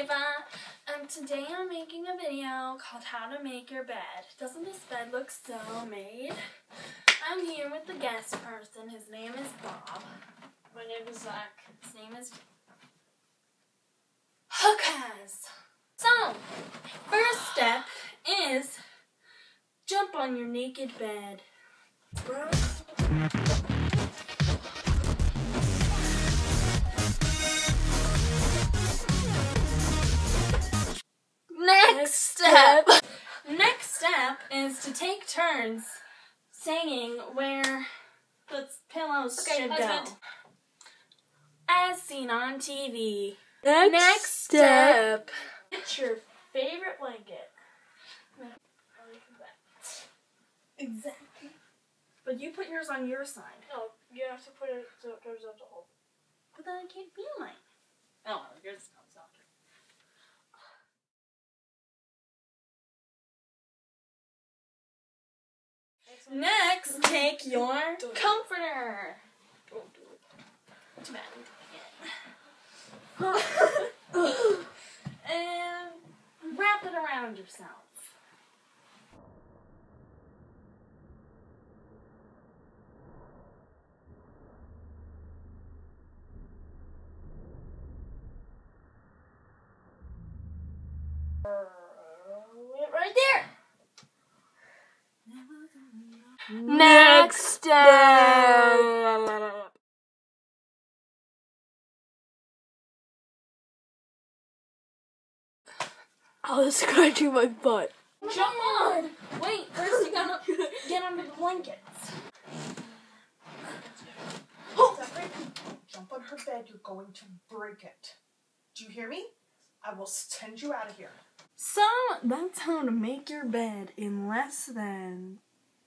Ava, and today I'm making a video called How to Make Your Bed. Doesn't this bed look so made? I'm here with the guest person. His name is Bob. My name is Zach. His name is Hookaz. So, first step is jump on your naked bed. Step. Next step is to take turns saying where the pillows Okay, should husband. go. As seen on TV. Next, Next step. Get your favorite blanket. Exactly. But you put yours on your side. No, you have to put it so it goes up the hole. But then I can't feel mine. Oh, yours comes out. Next, take your comforter. Don't do it. Too bad I'm doing it. and wrap it around yourself. Next step. I was scratching my butt. Jump on! Wait, first you gotta get under the blankets. Oh. Jump on her bed, you're going to break it. Do you hear me? I will send you out of here. So, that's how to make your bed in less than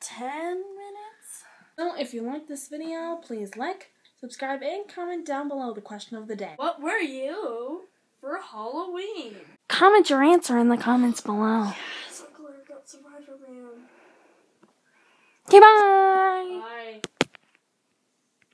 10 minutes. So, if you like this video, please like, subscribe, and comment down below the question of the day. What were you for Halloween? Comment your answer in the comments below. So glad I got Survivor Man. Okay! Bye.